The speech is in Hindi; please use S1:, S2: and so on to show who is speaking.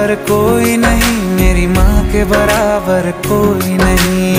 S1: पर कोई नहीं मेरी माँ के बराबर कोई नहीं।